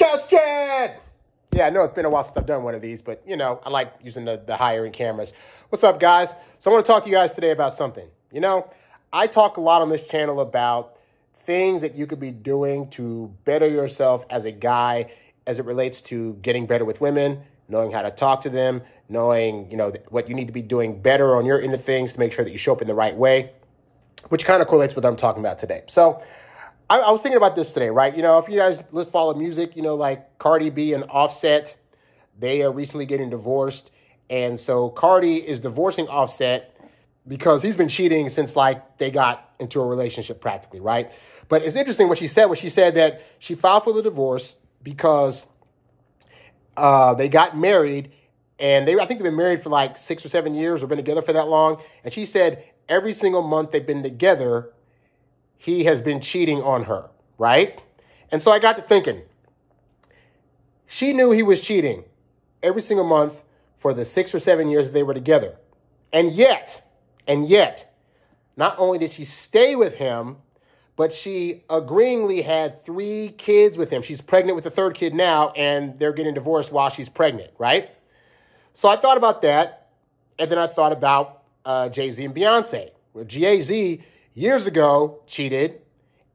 Couch Chat! Yeah, I know it's been a while since I've done one of these, but you know, I like using the, the higher end cameras. What's up, guys? So I want to talk to you guys today about something. You know, I talk a lot on this channel about things that you could be doing to better yourself as a guy as it relates to getting better with women, knowing how to talk to them, knowing, you know, what you need to be doing better on your end of things to make sure that you show up in the right way, which kind of correlates with what I'm talking about today. So I, I was thinking about this today, right? You know, if you guys let's follow music, you know, like Cardi B and Offset, they are recently getting divorced. And so Cardi is divorcing Offset because he's been cheating since like they got into a relationship practically, right? But it's interesting what she said, what she said that she filed for the divorce because uh, they got married and they I think they've been married for like six or seven years or been together for that long. And she said every single month they've been together, he has been cheating on her, right? And so I got to thinking, she knew he was cheating every single month for the six or seven years they were together. And yet, and yet, not only did she stay with him, but she agreeingly had three kids with him. She's pregnant with the third kid now, and they're getting divorced while she's pregnant, right? So I thought about that, and then I thought about uh, Jay Z and Beyonce. Well, Jay Z years ago cheated,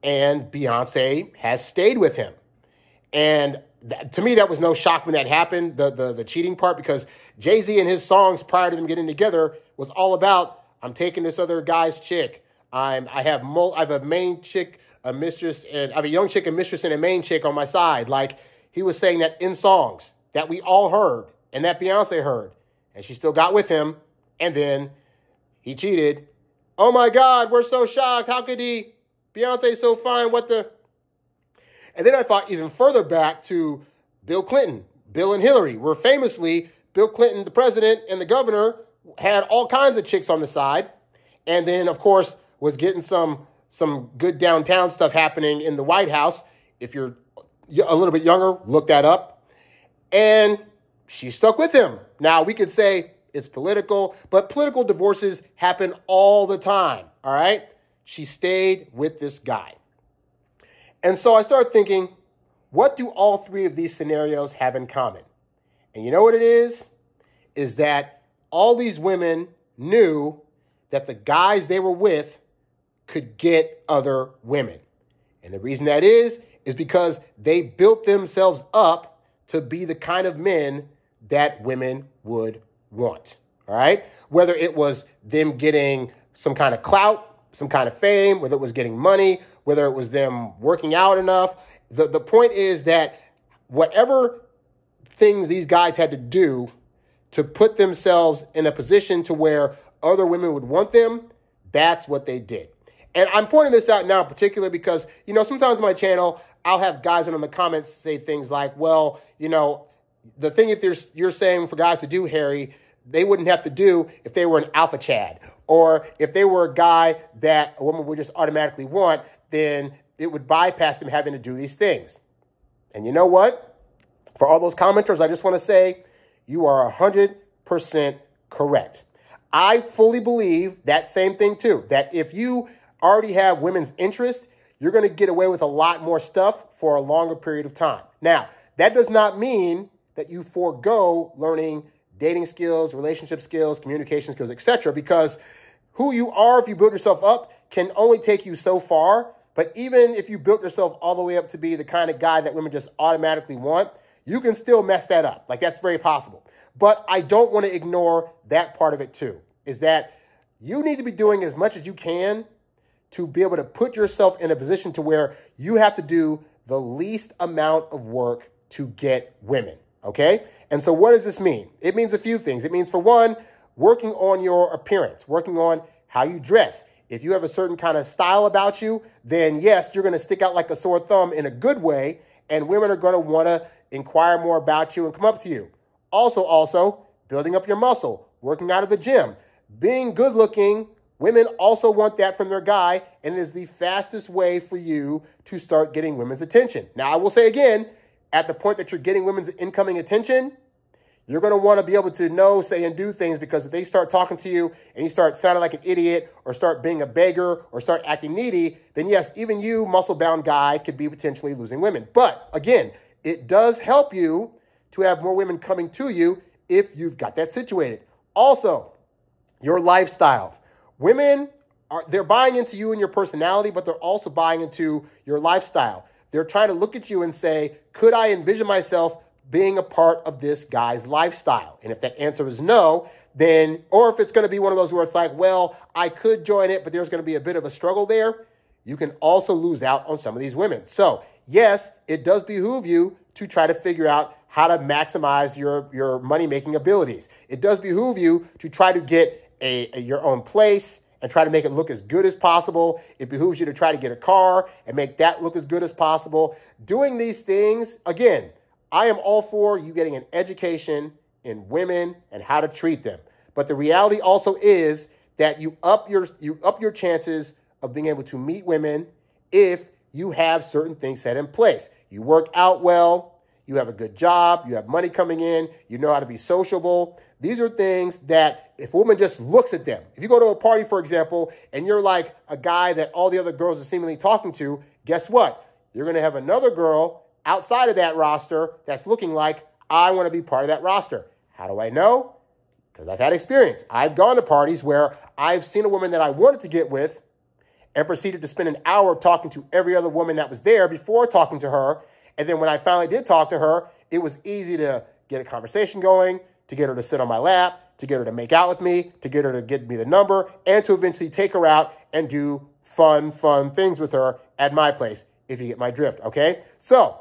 and Beyonce has stayed with him. And th- to me, that was no shock when that happened, the, the, the cheating part, because Jay Z and his songs prior to them getting together was all about I'm taking this other guy's chick. I'm I have mul- I have a main chick, a mistress, and I have a young chick, a mistress, and a main chick on my side. Like he was saying that in songs that we all heard and that Beyonce heard, and she still got with him, and then he cheated, Oh my God, we're so shocked. How could he? Beyonce's so fine. What the? And then I thought even further back to Bill Clinton. Bill and Hillary were famously, Bill Clinton, the president, and the governor had all kinds of chicks on the side. And then, of course, was getting some some good downtown stuff happening in the White House. If you're a little bit younger, look that up. And she stuck with him. Now, we could say, it's political, but political divorces happen all the time. All right. She stayed with this guy. And so I started thinking, what do all three of these scenarios have in common? And you know what it is? Is that all these women knew that the guys they were with could get other women. And the reason that is, is because they built themselves up to be the kind of men that women would want. All right. Whether it was them getting some kind of clout, some kind of fame, whether it was getting money, whether it was them working out enough. The, the point is that whatever things these guys had to do to put themselves in a position to where other women would want them, that's what they did. And I'm pointing this out now in particular because, you know, sometimes my channel, I'll have guys in the comments say things like, well, you know, the thing that you're saying for guys to do, Harry, they wouldn't have to do if they were an alpha chad or if they were a guy that a woman would just automatically want, then it would bypass them having to do these things. And you know what? For all those commenters, I just want to say you are 100% correct. I fully believe that same thing too, that if you already have women's interest, you're going to get away with a lot more stuff for a longer period of time. Now, that does not mean that you forego learning dating skills, relationship skills, communication skills, etc. Because who you are, if you build yourself up, can only take you so far. But even if you built yourself all the way up to be the kind of guy that women just automatically want, you can still mess that up. Like that's very possible. But I don't want to ignore that part of it too. Is that you need to be doing as much as you can to be able to put yourself in a position to where you have to do the least amount of work to get women. Okay? And so, what does this mean? It means a few things. It means, for one, working on your appearance, working on how you dress. If you have a certain kind of style about you, then yes, you're going to stick out like a sore thumb in a good way, and women are going to want to inquire more about you and come up to you. Also, also, building up your muscle, working out of the gym, being good looking. Women also want that from their guy, and it is the fastest way for you to start getting women's attention. Now, I will say again, at the point that you're getting women's incoming attention, you're going to want to be able to know, say, and do things because if they start talking to you and you start sounding like an idiot or start being a beggar or start acting needy, then yes, even you, muscle bound guy, could be potentially losing women. But again, it does help you to have more women coming to you if you've got that situated. Also, your lifestyle. Women are they're buying into you and your personality, but they're also buying into your lifestyle. They're trying to look at you and say, could I envision myself being a part of this guy's lifestyle? And if that answer is no, then, or if it's going to be one of those where it's like, well, I could join it, but there's going to be a bit of a struggle there, you can also lose out on some of these women. So, yes, it does behoove you to try to figure out how to maximize your, your money making abilities. It does behoove you to try to get a, a your own place and try to make it look as good as possible. It behooves you to try to get a car and make that look as good as possible. Doing these things, again, I am all for you getting an education in women and how to treat them. But the reality also is that you up your you up your chances of being able to meet women if you have certain things set in place. You work out well, you have a good job, you have money coming in, you know how to be sociable. These are things that if a woman just looks at them, if you go to a party, for example, and you're like a guy that all the other girls are seemingly talking to, guess what? You're going to have another girl outside of that roster that's looking like, I want to be part of that roster. How do I know? Because I've had experience. I've gone to parties where I've seen a woman that I wanted to get with and proceeded to spend an hour talking to every other woman that was there before talking to her. And then when I finally did talk to her, it was easy to get a conversation going, to get her to sit on my lap, to get her to make out with me, to get her to give me the number, and to eventually take her out and do fun, fun things with her at my place, if you get my drift, okay? So,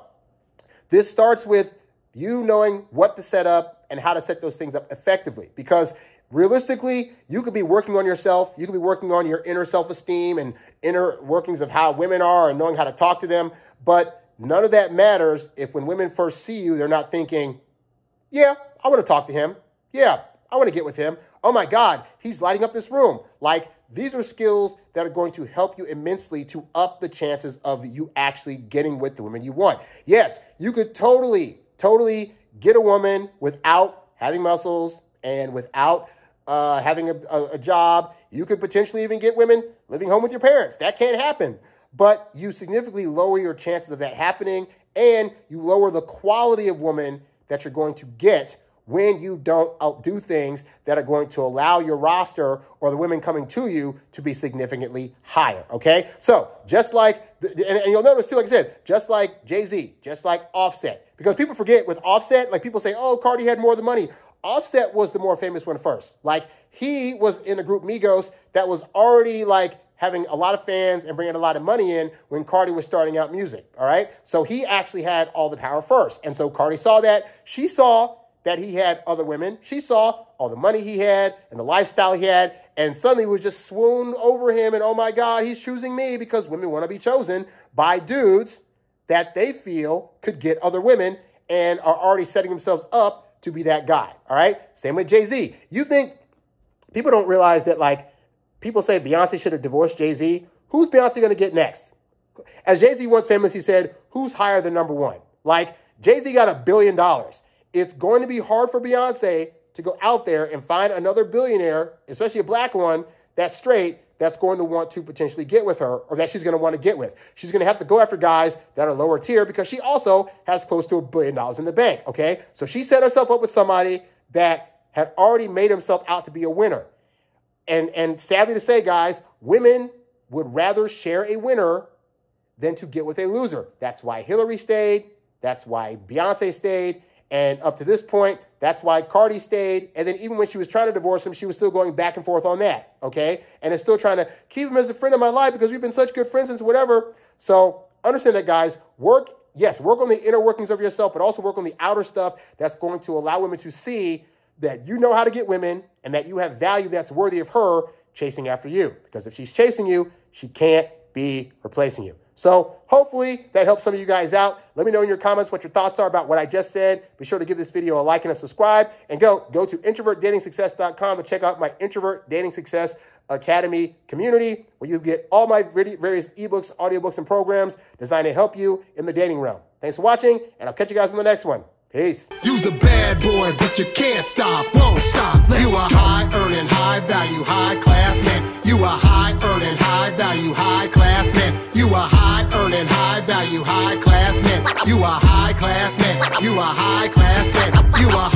this starts with you knowing what to set up and how to set those things up effectively because realistically, you could be working on yourself. You could be working on your inner self esteem and inner workings of how women are and knowing how to talk to them. But none of that matters if when women first see you, they're not thinking, yeah, I want to talk to him. Yeah, I want to get with him. Oh my God, he's lighting up this room. Like, these are skills that are going to help you immensely to up the chances of you actually getting with the women you want. Yes, you could totally, totally get a woman without having muscles and without uh, having a, a, a job. You could potentially even get women living home with your parents. That can't happen. But you significantly lower your chances of that happening and you lower the quality of woman that you're going to get when you don't do things that are going to allow your roster or the women coming to you to be significantly higher. Okay. So just like, and, and you'll notice too, like I said, just like Jay Z, just like Offset, because people forget with Offset, like people say, oh, Cardi had more of the money. Offset was the more famous one first. Like he was in the group Migos that was already like having a lot of fans and bringing a lot of money in when Cardi was starting out music. All right. So he actually had all the power first. And so Cardi saw that. She saw that he had other women. She saw all the money he had and the lifestyle he had, and suddenly was just swooned over him. And oh my God, he's choosing me because women want to be chosen by dudes that they feel could get other women and are already setting themselves up to be that guy. All right. Same with Jay Z. You think people don't realize that, like, people say Beyonce should have divorced Jay Z. Who's Beyonce going to get next? As Jay Z once famously said, who's higher than number one? Like, Jay Z got a billion dollars it's going to be hard for Beyonce to go out there and find another billionaire, especially a black one, that's straight, that's going to want to potentially get with her or that she's going to want to get with. She's going to have to go after guys that are lower tier because she also has close to a billion dollars in the bank. Okay. So she set herself up with somebody that had already made himself out to be a winner. And, and sadly to say, guys, women would rather share a winner than to get with a loser. That's why Hillary stayed. That's why Beyonce stayed. And up to this point, that's why Cardi stayed. And then even when she was trying to divorce him, she was still going back and forth on that. Okay. And is still trying to keep him as a friend of my life because we've been such good friends since whatever. So understand that, guys. Work, yes, work on the inner workings of yourself, but also work on the outer stuff that's going to allow women to see that you know how to get women and that you have value that's worthy of her chasing after you. Because if she's chasing you, she can't be replacing you. So hopefully that helps some of you guys out. Let me know in your comments what your thoughts are about what I just said. Be sure to give this video a like and a subscribe. And go, go to introvertdatingsuccess.com and check out my Introvert Dating Success Academy community where you get all my various ebooks, audiobooks, and programs designed to help you in the dating realm. Thanks for watching, and I'll catch you guys in the next one. Peace. A bad boy, but you can't stop, won't stop. Let's you high earning, high value, high class man. You a high class man. You a high class man. You a